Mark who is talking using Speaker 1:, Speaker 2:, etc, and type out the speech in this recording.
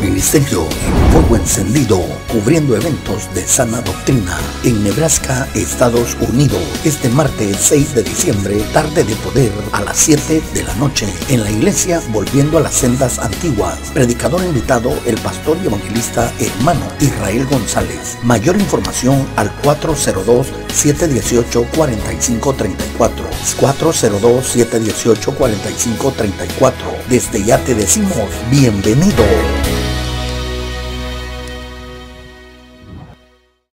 Speaker 1: Ministerio Fuego Encendido, cubriendo eventos de sana doctrina en Nebraska, Estados Unidos. Este martes 6 de diciembre, tarde de poder, a las 7 de la noche, en la iglesia Volviendo a las Sendas Antiguas. Predicador invitado, el pastor y evangelista hermano Israel González. Mayor información al 402-718-4534. 402-718-4534. Desde ya te decimos, bienvenido.